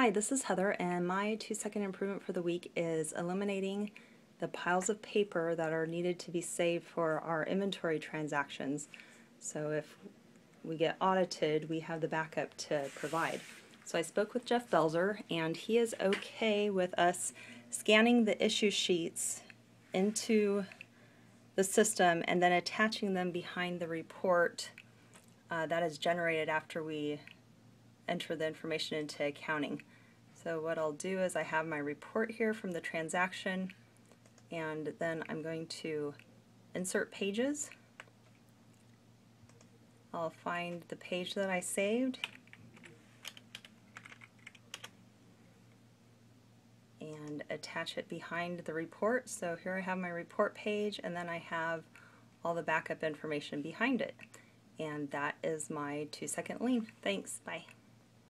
Hi, this is Heather, and my two second improvement for the week is eliminating the piles of paper that are needed to be saved for our inventory transactions. So if we get audited, we have the backup to provide. So I spoke with Jeff Belzer, and he is okay with us scanning the issue sheets into the system and then attaching them behind the report uh, that is generated after we enter the information into accounting. So what I'll do is I have my report here from the transaction and then I'm going to insert pages. I'll find the page that I saved and attach it behind the report. So here I have my report page and then I have all the backup information behind it. And that is my two second lean. Thanks. Bye.